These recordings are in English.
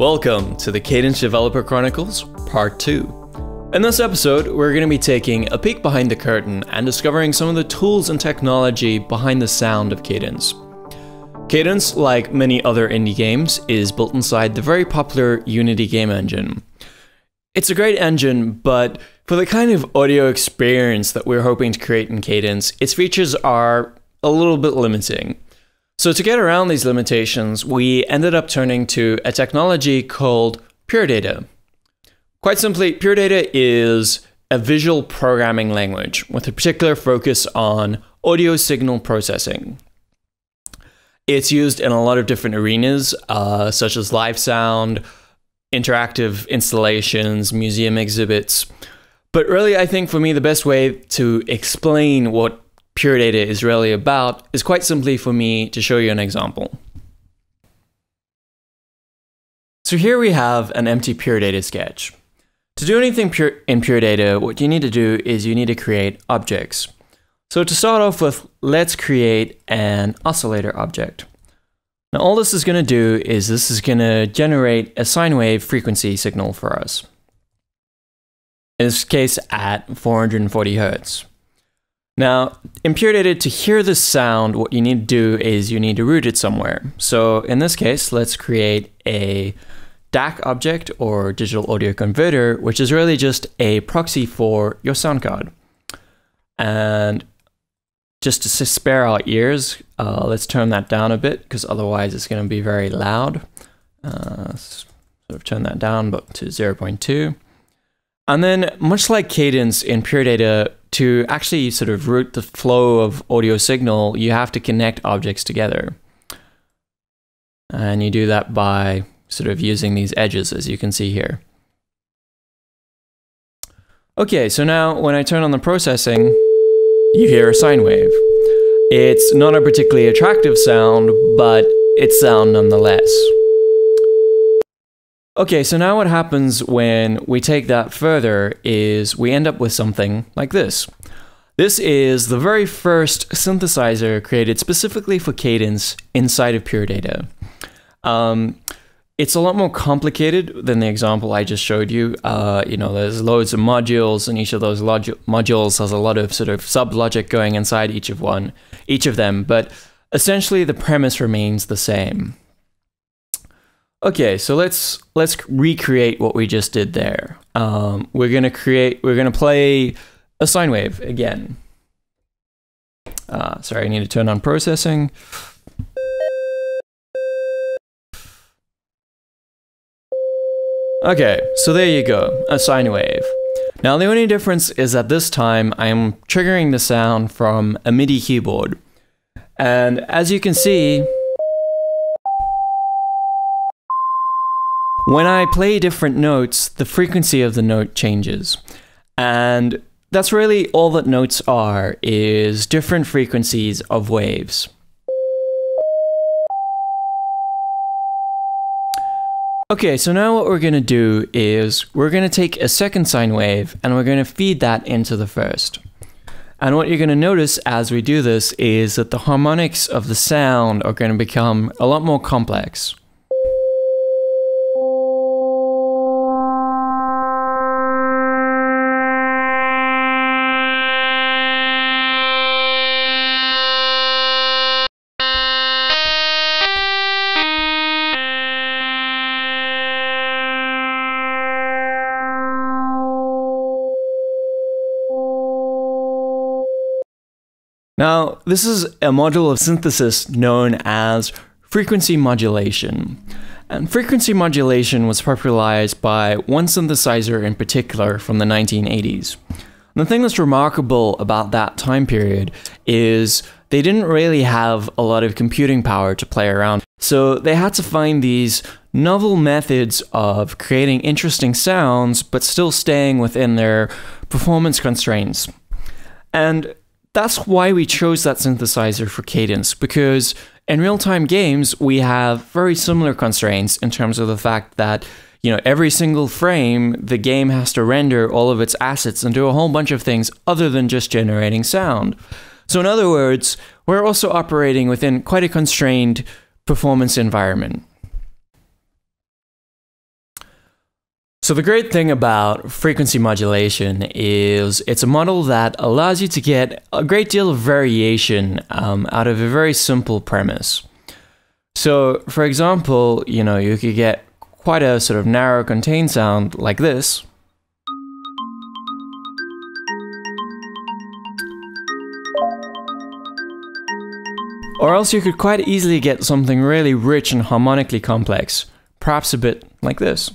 Welcome to the Cadence Developer Chronicles Part 2. In this episode, we're going to be taking a peek behind the curtain and discovering some of the tools and technology behind the sound of Cadence. Cadence, like many other indie games, is built inside the very popular Unity game engine. It's a great engine, but for the kind of audio experience that we're hoping to create in Cadence, its features are a little bit limiting. So, to get around these limitations, we ended up turning to a technology called Pure Data. Quite simply, Pure Data is a visual programming language with a particular focus on audio signal processing. It's used in a lot of different arenas, uh, such as live sound, interactive installations, museum exhibits. But really, I think for me, the best way to explain what Pure Data is really about is quite simply for me to show you an example. So here we have an empty Pure Data sketch. To do anything pure in Pure Data, what you need to do is you need to create objects. So to start off with, let's create an oscillator object. Now all this is going to do is this is going to generate a sine wave frequency signal for us. In this case at 440 hertz. Now, in Pure Data, to hear the sound, what you need to do is you need to route it somewhere. So in this case, let's create a DAC object or digital audio converter, which is really just a proxy for your sound card. And just to spare our ears, uh, let's turn that down a bit because otherwise it's going to be very loud. Uh, sort of turn that down but to 0.2. And then, much like Cadence in Pure Data, to actually sort of route the flow of audio signal, you have to connect objects together. And you do that by sort of using these edges, as you can see here. Okay, so now when I turn on the processing, you hear a sine wave. It's not a particularly attractive sound, but it's sound nonetheless. Okay, so now what happens when we take that further is we end up with something like this. This is the very first synthesizer created specifically for cadence inside of Pure Data. Um, it's a lot more complicated than the example I just showed you. Uh, you know, there's loads of modules, and each of those modules has a lot of sort of sub logic going inside each of one, each of them. But essentially, the premise remains the same. Okay, so let's let's recreate what we just did there. Um, we're gonna create. We're gonna play a sine wave again. Uh, sorry, I need to turn on processing. Okay, so there you go, a sine wave. Now the only difference is that this time I'm triggering the sound from a MIDI keyboard. And as you can see, When I play different notes, the frequency of the note changes. And that's really all that notes are, is different frequencies of waves. Okay, so now what we're going to do is we're going to take a second sine wave and we're going to feed that into the first. And what you're going to notice as we do this is that the harmonics of the sound are going to become a lot more complex. Now, this is a module of synthesis known as frequency modulation. And frequency modulation was popularized by one synthesizer in particular from the 1980s. And the thing that's remarkable about that time period is they didn't really have a lot of computing power to play around. So they had to find these novel methods of creating interesting sounds, but still staying within their performance constraints. And that's why we chose that synthesizer for Cadence, because in real time games, we have very similar constraints in terms of the fact that you know, every single frame, the game has to render all of its assets and do a whole bunch of things other than just generating sound. So, in other words, we're also operating within quite a constrained performance environment. So the great thing about frequency modulation is it's a model that allows you to get a great deal of variation um, out of a very simple premise. So, for example, you know, you could get quite a sort of narrow contained sound like this. Or else you could quite easily get something really rich and harmonically complex, perhaps a bit like this.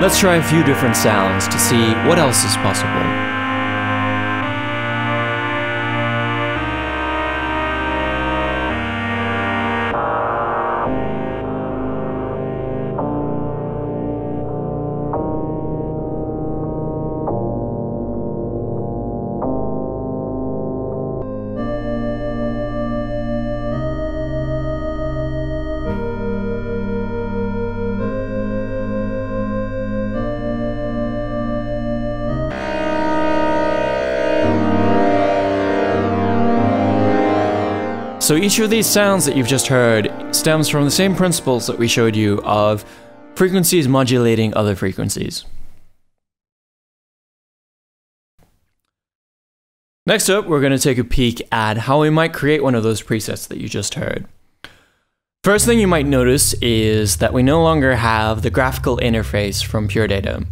Let's try a few different sounds to see what else is possible. So each of these sounds that you've just heard stems from the same principles that we showed you of frequencies modulating other frequencies. Next up, we're going to take a peek at how we might create one of those presets that you just heard. First thing you might notice is that we no longer have the graphical interface from Pure Data.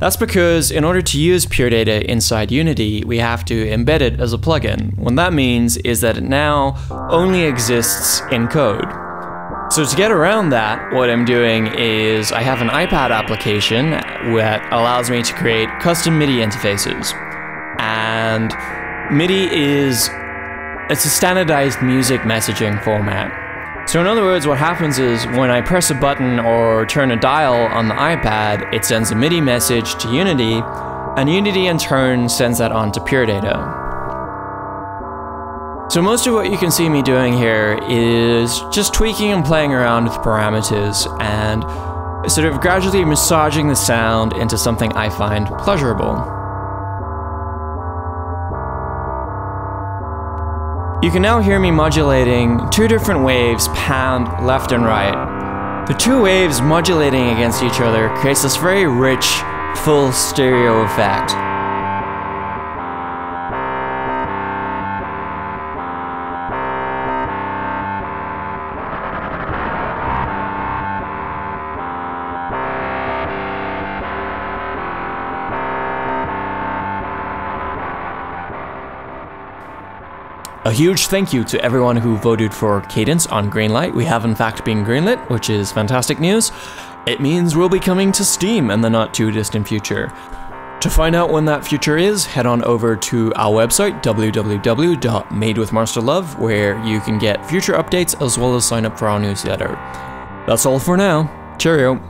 That's because in order to use Pure Data inside Unity, we have to embed it as a plugin. What that means is that it now only exists in code. So to get around that, what I'm doing is I have an iPad application that allows me to create custom MIDI interfaces. And MIDI is it's a standardized music messaging format. So in other words, what happens is when I press a button or turn a dial on the iPad, it sends a MIDI message to Unity, and Unity in turn sends that on to Pure Data. So most of what you can see me doing here is just tweaking and playing around with parameters and sort of gradually massaging the sound into something I find pleasurable. You can now hear me modulating two different waves pound left and right. The two waves modulating against each other creates this very rich, full stereo effect. A huge thank you to everyone who voted for Cadence on Greenlight. We have in fact been greenlit, which is fantastic news. It means we'll be coming to Steam in the not too distant future. To find out when that future is, head on over to our website, www.madewithmonsterlove, where you can get future updates as well as sign up for our newsletter. That's all for now. Cheerio.